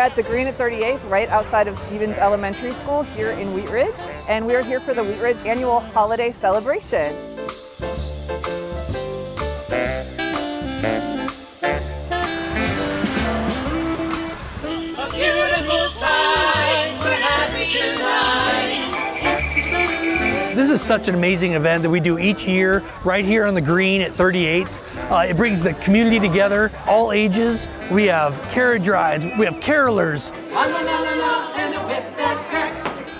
at the Green at 38th, right outside of Stevens Elementary School here in Wheat Ridge, and we're here for the Wheat Ridge annual holiday celebration. This is such an amazing event that we do each year right here on the green at 38. Uh, it brings the community together, all ages. We have carriage rides, we have carolers.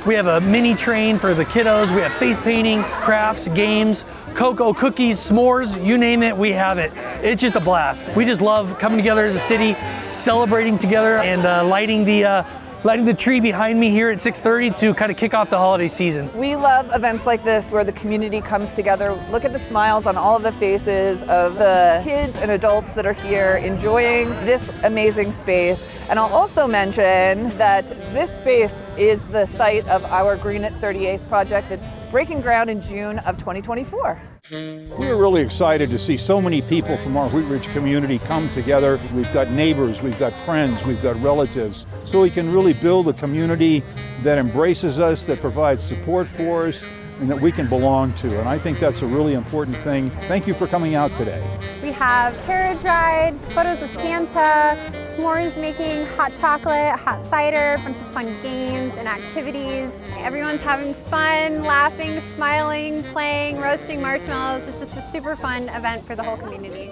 We have a mini train for the kiddos. We have face painting, crafts, games, cocoa, cookies, s'mores, you name it, we have it. It's just a blast. We just love coming together as a city, celebrating together and uh, lighting the uh, lighting the tree behind me here at 6.30 to kind of kick off the holiday season. We love events like this where the community comes together. Look at the smiles on all of the faces of the kids and adults that are here enjoying this amazing space. And I'll also mention that this space is the site of our Green at 38th project. It's breaking ground in June of 2024. We're really excited to see so many people from our Wheat Ridge community come together. We've got neighbors, we've got friends, we've got relatives, so we can really build a community that embraces us, that provides support for us, and that we can belong to. And I think that's a really important thing. Thank you for coming out today. We have carriage rides, photos of Santa, s'mores making, hot chocolate, hot cider, a bunch of fun games and activities. Everyone's having fun, laughing, smiling, playing, roasting marshmallows. It's just a super fun event for the whole community.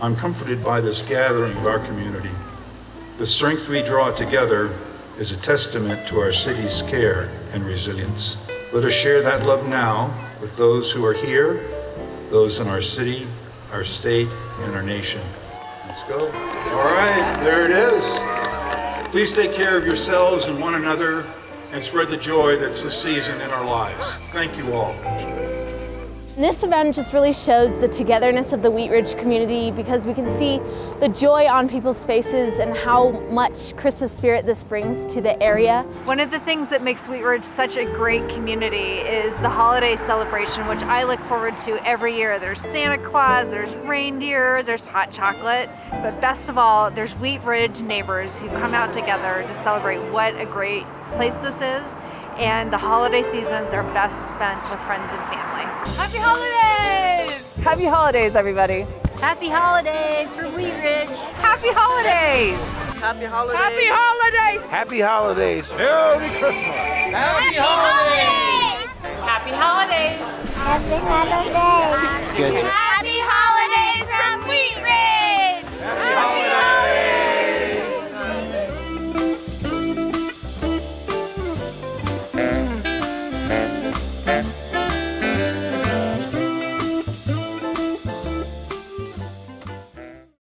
I'm comforted by this gathering of our community. The strength we draw together is a testament to our city's care and resilience. Let us share that love now with those who are here, those in our city, our state, and our nation. Let's go. All right, there it is. Please take care of yourselves and one another and spread the joy that's this season in our lives. Thank you all. This event just really shows the togetherness of the Wheat Ridge community because we can see the joy on people's faces and how much Christmas spirit this brings to the area. One of the things that makes Wheat Ridge such a great community is the holiday celebration, which I look forward to every year. There's Santa Claus, there's reindeer, there's hot chocolate, but best of all, there's Wheat Ridge neighbors who come out together to celebrate what a great place this is and the holiday seasons are best spent with friends and family. Happy holidays! Happy holidays, everybody. Happy holidays from Wheat Ridge. Happy holidays! Happy holidays! Happy holidays! Happy holidays! Merry Christmas! Happy holidays! Happy holidays! Happy holidays! Good. Happy holidays